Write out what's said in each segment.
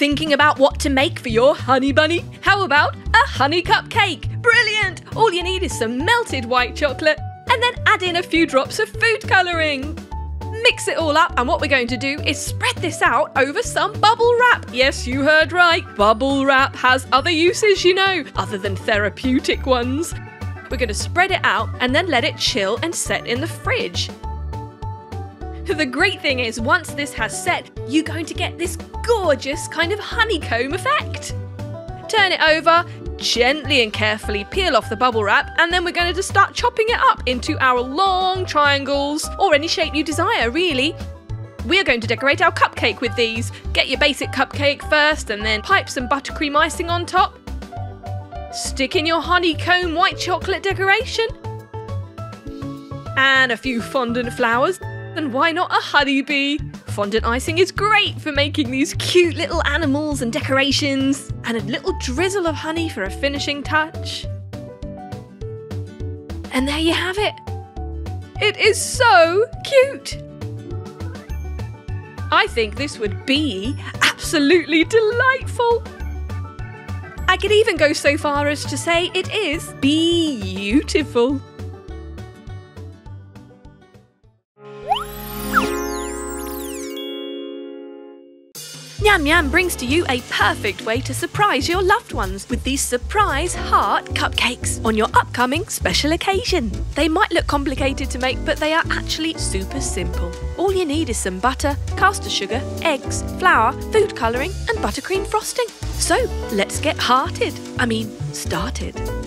thinking about what to make for your honey bunny? How about a honey cupcake? Brilliant! All you need is some melted white chocolate and then add in a few drops of food colouring. Mix it all up, and what we're going to do is spread this out over some bubble wrap. Yes, you heard right. Bubble wrap has other uses, you know, other than therapeutic ones. We're going to spread it out and then let it chill and set in the fridge. The great thing is, once this has set, you're going to get this gorgeous kind of honeycomb effect. Turn it over, gently and carefully peel off the bubble wrap, and then we're going to just start chopping it up into our long triangles or any shape you desire, really. We're going to decorate our cupcake with these. Get your basic cupcake first and then pipe some buttercream icing on top. Stick in your honeycomb white chocolate decoration. And a few fondant flowers. And why not a honeybee? Fondant icing is great for making these cute little animals and decorations. And a little drizzle of honey for a finishing touch. And there you have it. It is so cute. I think this would be absolutely delightful. I could even go so far as to say it is beautiful. Nyam Nyam brings to you a perfect way to surprise your loved ones with these surprise heart cupcakes on your upcoming special occasion. They might look complicated to make, but they are actually super simple. All you need is some butter, caster sugar, eggs, flour, food colouring, and buttercream frosting. So let's get hearted. I mean, started.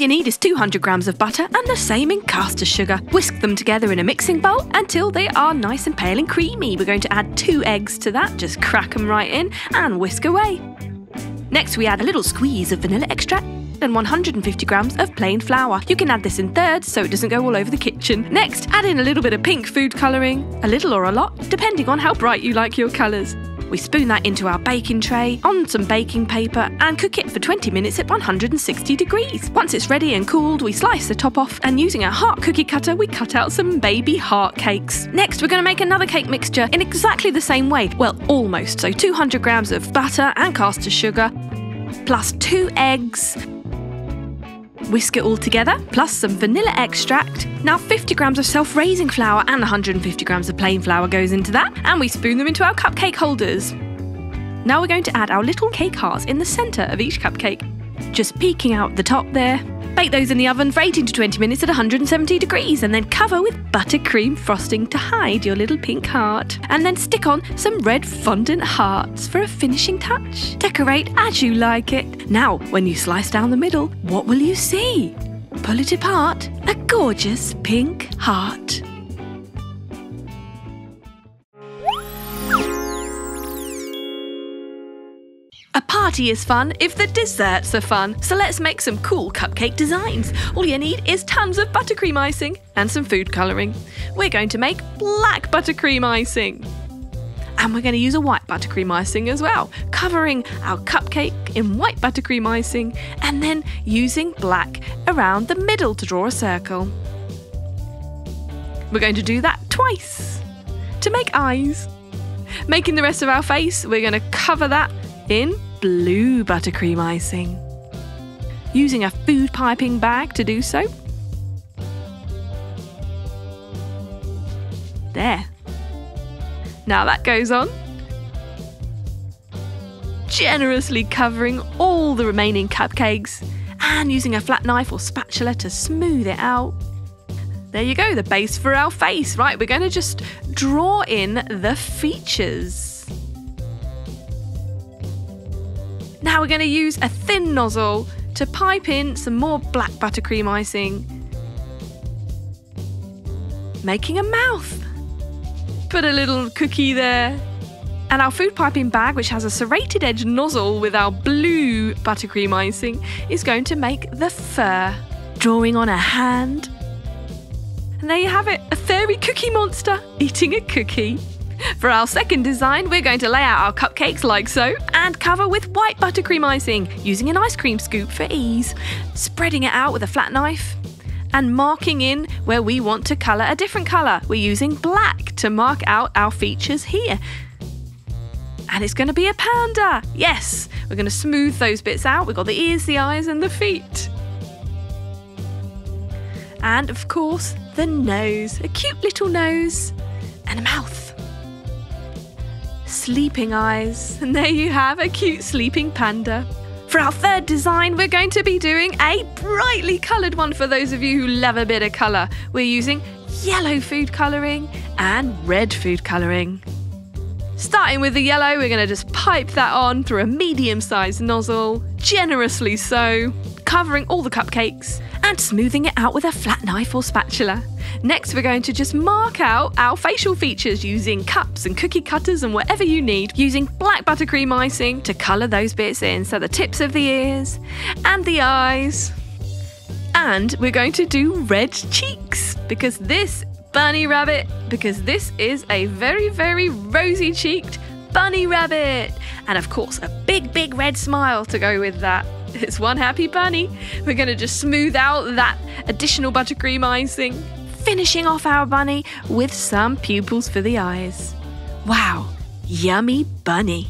You need is 200 grams of butter and the same in caster sugar. Whisk them together in a mixing bowl until they are nice and pale and creamy. We're going to add two eggs to that, just crack them right in and whisk away. Next, we add a little squeeze of vanilla extract and 150 grams of plain flour. You can add this in thirds so it doesn't go all over the kitchen. Next, add in a little bit of pink food colouring, a little or a lot, depending on how bright you like your colours. We spoon that into our baking tray on some baking paper and cook it for 20 minutes at 160 degrees. Once it's ready and cooled, we slice the top off and using a heart cookie cutter, we cut out some baby heart cakes. Next, we're going to make another cake mixture in exactly the same way. Well, almost. So 200 grams of butter and caster sugar, plus two eggs, Whisk it all together, plus some vanilla extract. Now 50 grams of self-raising flour and 150 grams of plain flour goes into that, and we spoon them into our cupcake holders. Now we're going to add our little cake hearts in the centre of each cupcake, just peeking out the top there. Bake those in the oven for 18 to 20 minutes at 170 degrees and then cover with buttercream frosting to hide your little pink heart. And then stick on some red fondant hearts for a finishing touch. Decorate as you like it. Now, when you slice down the middle, what will you see? Pull it apart, a gorgeous pink heart. A party is fun if the desserts are fun, so let's make some cool cupcake designs. All you need is tons of buttercream icing and some food colouring. We're going to make black buttercream icing. And we're going to use a white buttercream icing as well, covering our cupcake in white buttercream icing and then using black around the middle to draw a circle. We're going to do that twice to make eyes. Making the rest of our face, we're going to cover that in blue buttercream icing. Using a food piping bag to do so. There. Now that goes on. Generously covering all the remaining cupcakes and using a flat knife or spatula to smooth it out. There you go, the base for our face. Right, we're going to just draw in the features. Now we're going to use a thin nozzle to pipe in some more black buttercream icing, making a mouth. Put a little cookie there. And our food piping bag, which has a serrated edge nozzle with our blue buttercream icing, is going to make the fur. Drawing on a hand. And there you have it, a fairy cookie monster eating a cookie. For our second design, we're going to lay out our cupcakes like so and cover with white buttercream icing using an ice cream scoop for ease. Spreading it out with a flat knife and marking in where we want to colour a different colour. We're using black to mark out our features here. And it's going to be a panda. Yes, we're going to smooth those bits out. We've got the ears, the eyes, and the feet. And of course, the nose. A cute little nose and a mouth. Sleeping eyes. And there you have a cute sleeping panda. For our third design, we're going to be doing a brightly coloured one for those of you who love a bit of colour. We're using yellow food colouring and red food colouring. Starting with the yellow, we're going to just pipe that on through a medium sized nozzle, generously so, covering all the cupcakes and smoothing it out with a flat knife or spatula. Next, we're going to just mark out our facial features using cups and cookie cutters and whatever you need, using black buttercream icing to colour those bits in. So the tips of the ears and the eyes. And we're going to do red cheeks because this bunny rabbit, because this is a very, very rosy cheeked bunny rabbit. And of course, a big, big red smile to go with that. It's one happy bunny. We're going to just smooth out that additional buttercream icing, finishing off our bunny with some pupils for the eyes. Wow, yummy bunny.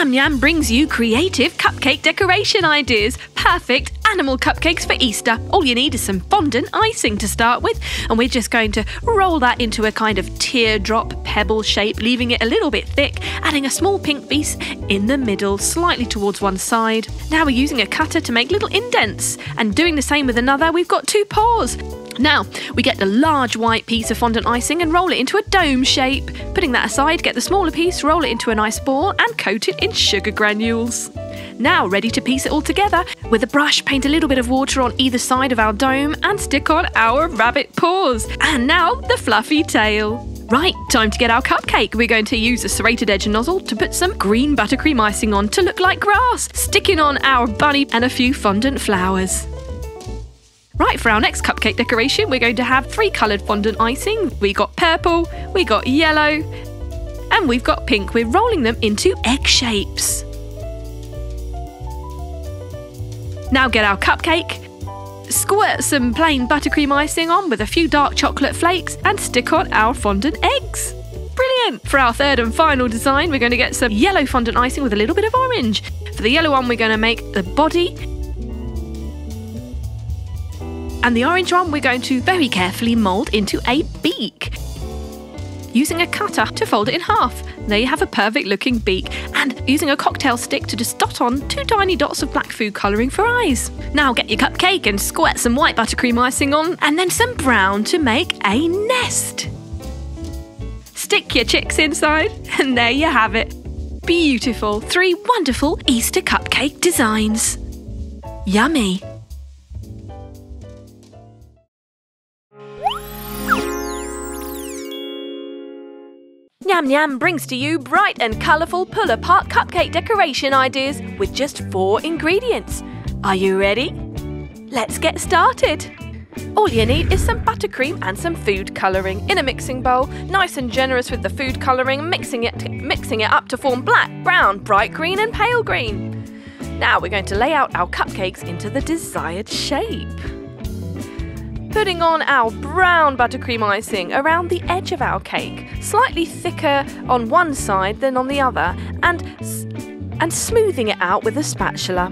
Nyam Nyam brings you creative cupcake decoration ideas. Perfect animal cupcakes for Easter. All you need is some fondant icing to start with, and we're just going to roll that into a kind of teardrop pebble shape, leaving it a little bit thick, adding a small pink piece in the middle, slightly towards one side. Now we're using a cutter to make little indents, and doing the same with another, we've got two paws. Now, we get the large white piece of fondant icing and roll it into a dome shape. Putting that aside, get the smaller piece, roll it into a nice ball, and coat it in sugar granules. Now, ready to piece it all together. With a brush, paint a little bit of water on either side of our dome and stick on our rabbit paws. And now, the fluffy tail. Right, time to get our cupcake. We're going to use a serrated edge nozzle to put some green buttercream icing on to look like grass, sticking on our bunny and a few fondant flowers. Right, for our next cupcake decoration, we're going to have three coloured fondant icing. We got purple, we got yellow, and we've got pink. We're rolling them into egg shapes. Now get our cupcake, squirt some plain buttercream icing on with a few dark chocolate flakes, and stick on our fondant eggs. Brilliant! For our third and final design, we're going to get some yellow fondant icing with a little bit of orange. For the yellow one, we're going to make the body and the orange one we're going to very carefully mould into a beak. Using a cutter to fold it in half. There you have a perfect looking beak, and using a cocktail stick to just dot on two tiny dots of black food colouring for eyes. Now get your cupcake and squirt some white buttercream icing on, and then some brown to make a nest. Stick your chicks inside, and there you have it. Beautiful, three wonderful Easter cupcake designs. Yummy! Nyam Nyam brings to you bright and colourful pull apart cupcake decoration ideas with just four ingredients. Are you ready? Let's get started. All you need is some buttercream and some food colouring in a mixing bowl, nice and generous with the food colouring, mixing it mixing it up to form black, brown, bright green and pale green. Now we're going to lay out our cupcakes into the desired shape. Putting on our brown buttercream icing around the edge of our cake, slightly thicker on one side than on the other, and, and smoothing it out with a spatula.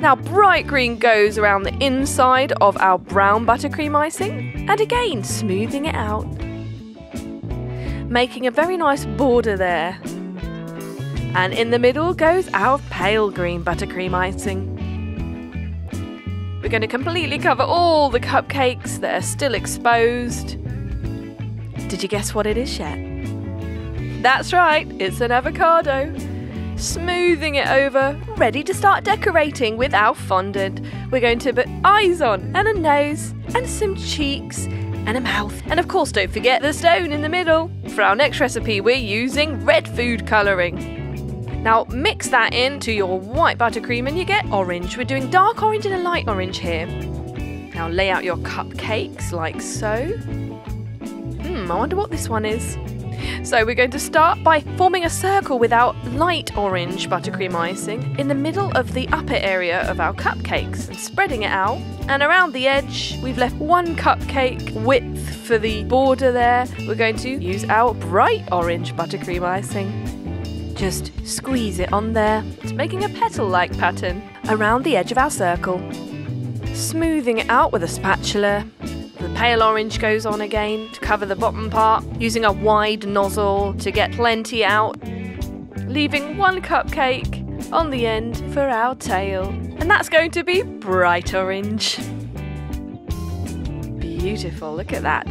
Now, bright green goes around the inside of our brown buttercream icing, and again smoothing it out, making a very nice border there. And in the middle goes our pale green buttercream icing. We're going to completely cover all the cupcakes that are still exposed. Did you guess what it is yet? That's right, it's an avocado. Smoothing it over, ready to start decorating with our fondant. We're going to put eyes on, and a nose, and some cheeks, and a mouth. And of course, don't forget the stone in the middle. For our next recipe, we're using red food colouring. Now mix that into your white buttercream and you get orange. We're doing dark orange and a light orange here. Now lay out your cupcakes like so. Hmm, I wonder what this one is. So we're going to start by forming a circle with our light orange buttercream icing in the middle of the upper area of our cupcakes and spreading it out. And around the edge, we've left one cupcake width for the border there. We're going to use our bright orange buttercream icing. Just squeeze it on there. It's making a petal-like pattern around the edge of our circle. Smoothing it out with a spatula the pale orange goes on again to cover the bottom part, using a wide nozzle to get plenty out, leaving one cupcake on the end for our tail. And that's going to be bright orange. Beautiful, look at that.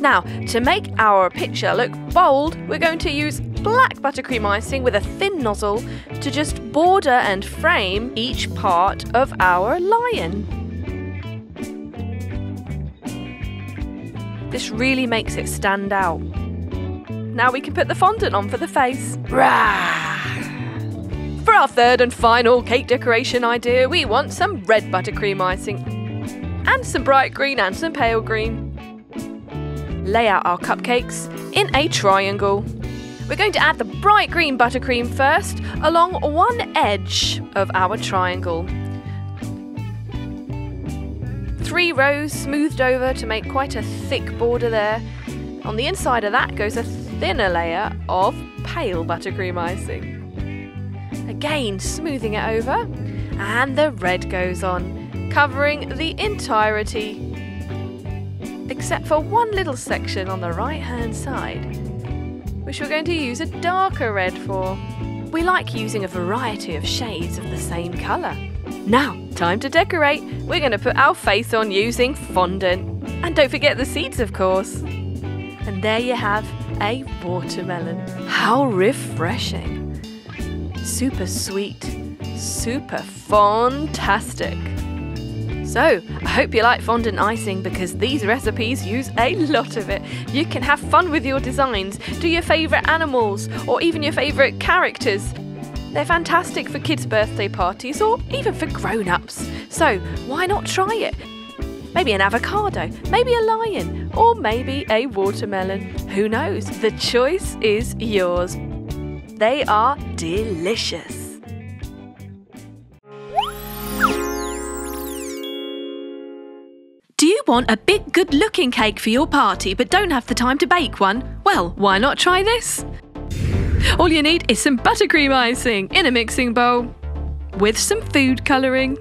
Now, to make our picture look bold, we're going to use black buttercream icing with a thin nozzle to just border and frame each part of our lion. This really makes it stand out. Now we can put the fondant on for the face. Rah! For our third and final cake decoration idea, we want some red buttercream icing and some bright green and some pale green. Lay out our cupcakes in a triangle. We're going to add the bright green buttercream first along one edge of our triangle three rows smoothed over to make quite a thick border there. On the inside of that goes a thinner layer of pale buttercream icing. Again, smoothing it over, and the red goes on, covering the entirety, except for one little section on the right hand side, which we're going to use a darker red for. We like using a variety of shades of the same colour. Now, time to decorate. We're going to put our face on using fondant. And don't forget the seeds, of course. And there you have a watermelon. How refreshing. Super sweet, super fantastic. So, I hope you like fondant icing because these recipes use a lot of it. You can have fun with your designs, do your favourite animals, or even your favourite characters. They're fantastic for kids' birthday parties or even for grown ups. So why not try it? Maybe an avocado, maybe a lion, or maybe a watermelon. Who knows? The choice is yours. They are delicious. Want a big, good looking cake for your party but don't have the time to bake one? Well, why not try this? All you need is some buttercream icing in a mixing bowl with some food colouring.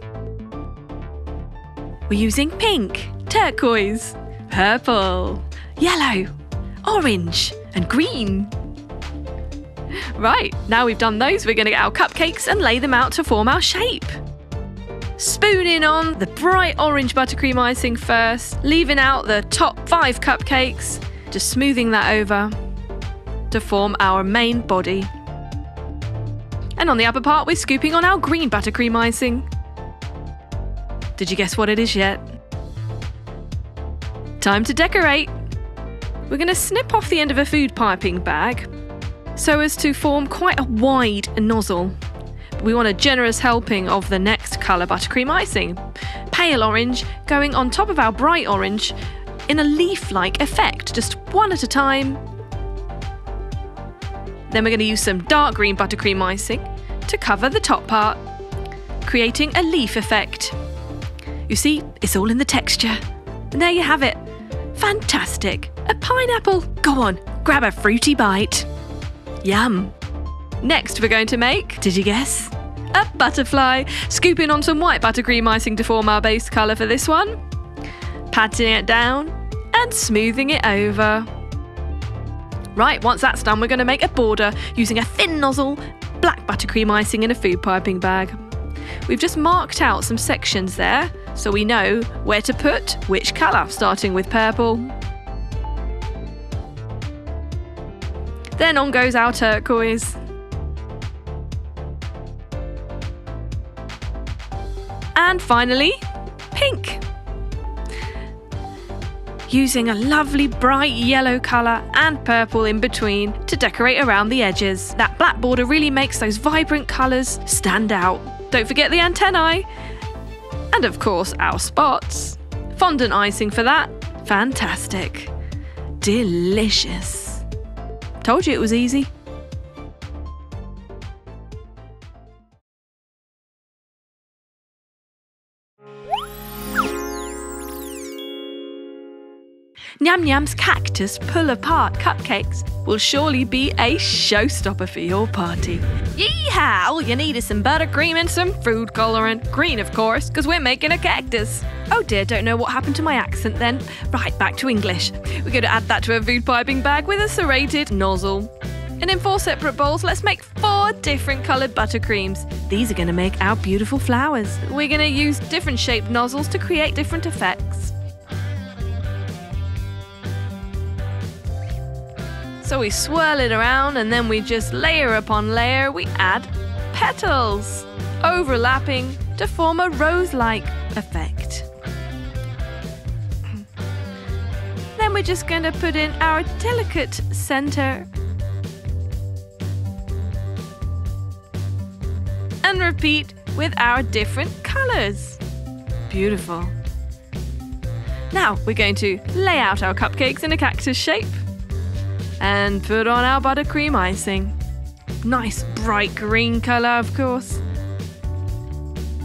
We're using pink, turquoise, purple, yellow, orange, and green. Right, now we've done those, we're going to get our cupcakes and lay them out to form our shape. Spooning on the bright orange buttercream icing first, leaving out the top five cupcakes, just smoothing that over to form our main body. And on the upper part, we're scooping on our green buttercream icing. Did you guess what it is yet? Time to decorate. We're going to snip off the end of a food piping bag so as to form quite a wide nozzle. We want a generous helping of the next colour buttercream icing. Pale orange going on top of our bright orange in a leaf like effect, just one at a time then we're going to use some dark green buttercream icing to cover the top part, creating a leaf effect. You see, it's all in the texture. And there you have it. Fantastic. A pineapple. Go on, grab a fruity bite. Yum. Next, we're going to make, did you guess? A butterfly. Scooping on some white buttercream icing to form our base colour for this one. Patting it down and smoothing it over. Right, once that's done, we're going to make a border using a thin nozzle, black buttercream icing in a food piping bag. We've just marked out some sections there so we know where to put which colour, starting with purple. Then on goes our turquoise. And finally, pink using a lovely bright yellow colour and purple in between to decorate around the edges. That black border really makes those vibrant colours stand out. Don't forget the antennae. And of course, our spots. Fondant icing for that. Fantastic. Delicious. Told you it was easy. Nyam Nyam's cactus pull apart cupcakes will surely be a showstopper for your party. Yeehaw! All you need is some buttercream and some food colorant. Green, of course, because we're making a cactus. Oh dear, don't know what happened to my accent then. Right, back to English. We're going to add that to a food piping bag with a serrated nozzle. And in four separate bowls, let's make four different coloured buttercreams. These are going to make our beautiful flowers. We're going to use different shaped nozzles to create different effects. So we swirl it around and then we just layer upon layer, we add petals, overlapping to form a rose-like effect. Then we're just going to put in our delicate center and repeat with our different colors. Beautiful. Now we're going to lay out our cupcakes in a cactus shape and put on our buttercream icing. Nice bright green colour, of course.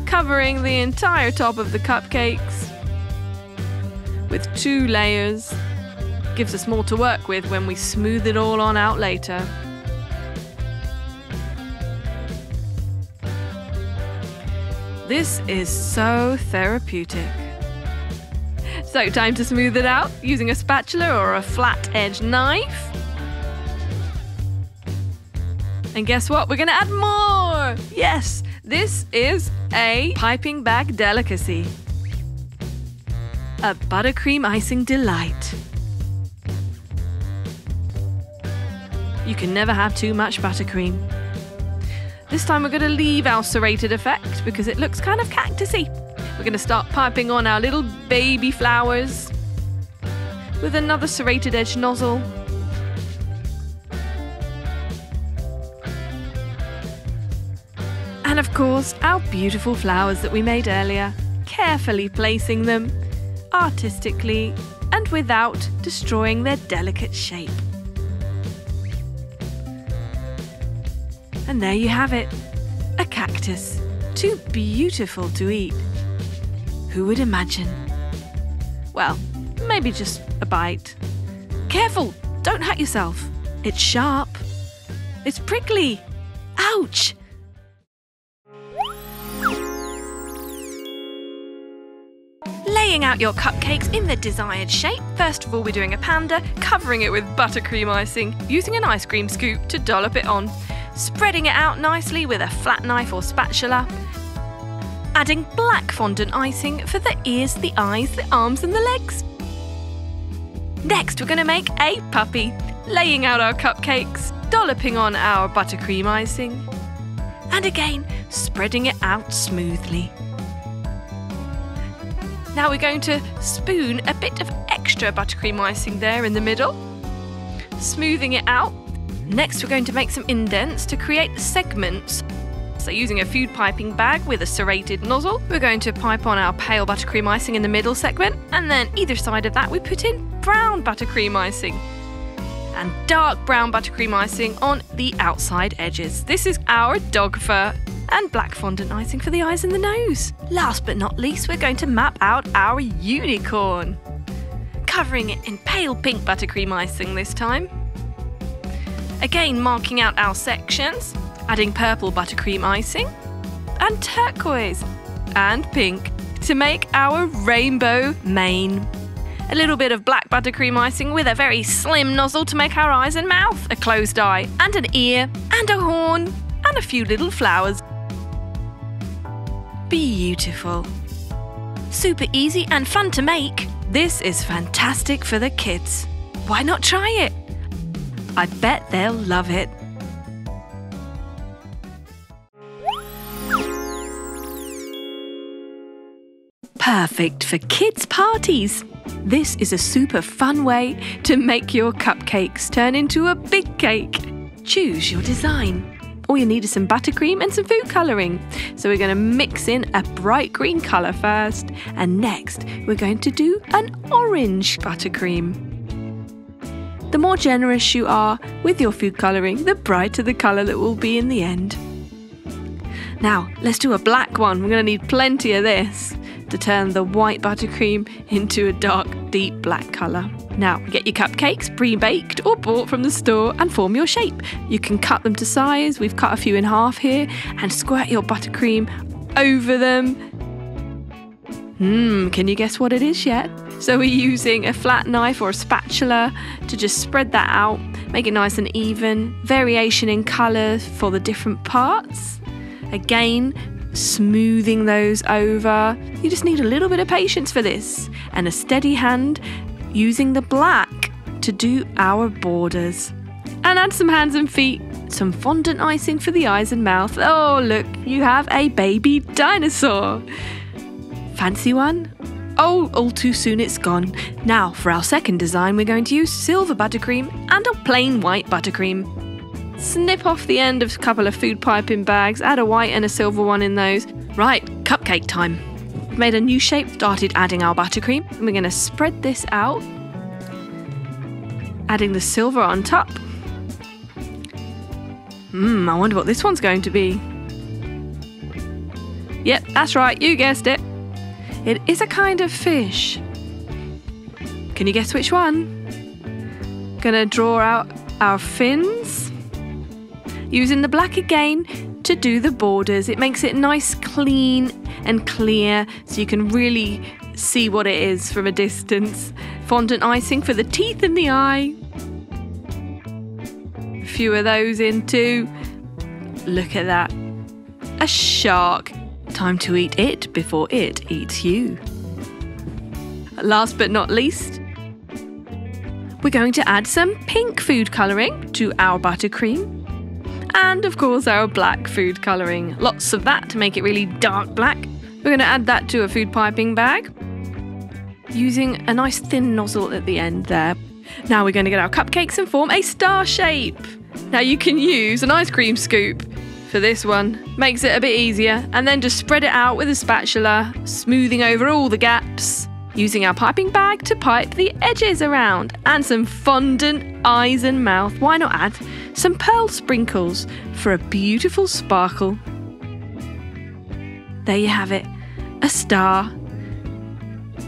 Covering the entire top of the cupcakes with two layers. Gives us more to work with when we smooth it all on out later. This is so therapeutic. So, time to smooth it out using a spatula or a flat edge knife. And guess what? We're going to add more! Yes, this is a piping bag delicacy. A buttercream icing delight. You can never have too much buttercream. This time we're going to leave our serrated effect because it looks kind of cactusy. We're going to start piping on our little baby flowers with another serrated edge nozzle And of course, our beautiful flowers that we made earlier, carefully placing them artistically and without destroying their delicate shape. And there you have it a cactus, too beautiful to eat. Who would imagine? Well, maybe just a bite. Careful, don't hurt yourself. It's sharp. It's prickly. Ouch! Laying out your cupcakes in the desired shape. First of all, we're doing a panda, covering it with buttercream icing, using an ice cream scoop to dollop it on, spreading it out nicely with a flat knife or spatula, adding black fondant icing for the ears, the eyes, the arms, and the legs. Next, we're going to make a puppy, laying out our cupcakes, dolloping on our buttercream icing, and again, spreading it out smoothly. Now we're going to spoon a bit of extra buttercream icing there in the middle, smoothing it out. Next we're going to make some indents to create segments. So using a food piping bag with a serrated nozzle, we're going to pipe on our pale buttercream icing in the middle segment, and then either side of that we put in brown buttercream icing and dark brown buttercream icing on the outside edges. This is our dog fur and black fondant icing for the eyes and the nose. Last but not least, we're going to map out our unicorn. Covering it in pale pink buttercream icing this time. Again, marking out our sections, adding purple buttercream icing, and turquoise and pink to make our rainbow mane. A little bit of black buttercream icing with a very slim nozzle to make our eyes and mouth, a closed eye, and an ear, and a horn, and a few little flowers beautiful. Super easy and fun to make. This is fantastic for the kids. Why not try it? I bet they'll love it. Perfect for kids' parties. This is a super fun way to make your cupcakes turn into a big cake. Choose your design. All you need is some buttercream and some food colouring. So we're going to mix in a bright green colour first, and next we're going to do an orange buttercream. The more generous you are with your food colouring, the brighter the colour that will be in the end. Now, let's do a black one. We're going to need plenty of this to turn the white buttercream into a dark, deep black colour. Now, get your cupcakes pre baked or bought from the store and form your shape. You can cut them to size, we've cut a few in half here, and squirt your buttercream over them. Hmm, can you guess what it is yet? So we're using a flat knife or a spatula to just spread that out, make it nice and even. Variation in colour for the different parts. Again, smoothing those over. You just need a little bit of patience for this and a steady hand using the black to do our borders. And add some hands and feet, some fondant icing for the eyes and mouth. Oh, look, you have a baby dinosaur. Fancy one? Oh, all too soon it's gone. Now, for our second design, we're going to use silver buttercream and a plain white buttercream. Snip off the end of a couple of food piping bags, add a white and a silver one in those. Right, cupcake time. We've made a new shape, started adding our buttercream, and we're going to spread this out, adding the silver on top. Mmm, I wonder what this one's going to be. Yep, that's right, you guessed it. It is a kind of fish. Can you guess which one? Gonna draw out our fins. Using the black again to do the borders. It makes it nice, clean and clear so you can really see what it is from a distance. Fondant icing for the teeth and the eye. A few of those in too. Look at that. A shark Time to eat it before it eats you. Last but not least, we're going to add some pink food colouring to our buttercream. And of course, our black food colouring. Lots of that to make it really dark black. We're going to add that to a food piping bag using a nice thin nozzle at the end there. Now we're going to get our cupcakes and form a star shape. Now you can use an ice cream scoop for this one. Makes it a bit easier. And then just spread it out with a spatula, smoothing over all the gaps. Using our piping bag to pipe the edges around. And some fondant eyes and mouth. Why not add some pearl sprinkles for a beautiful sparkle? There you have it. A star.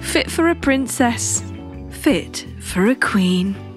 Fit for a princess. Fit for a queen.